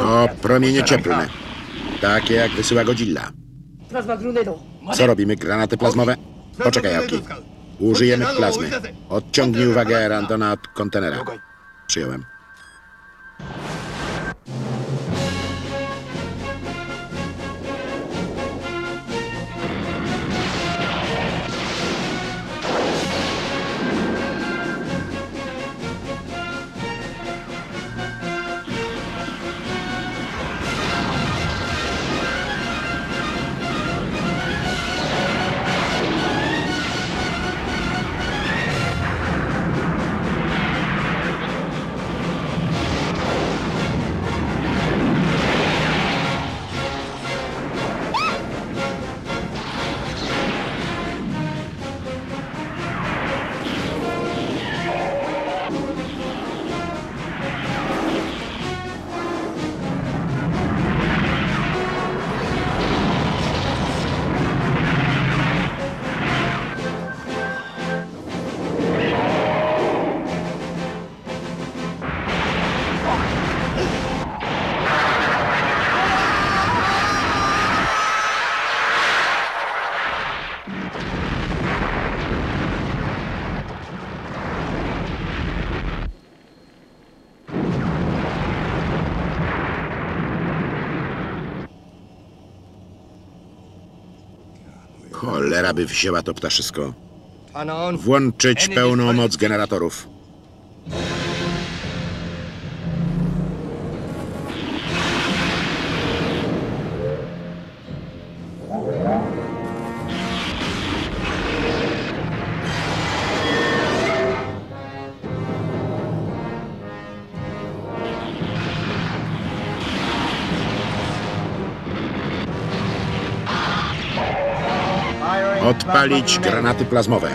O promienie cieplne. Takie jak wysyła Godzilla. Co robimy? Granaty plazmowe? Poczekaj, Aoki. Użyjemy plazmy. Odciągnij uwagę Randona od kontenera. Przyjąłem. Cholera by wzięła to ptaszysko. Włączyć pełną moc generatorów. Odpalić granaty plazmowe.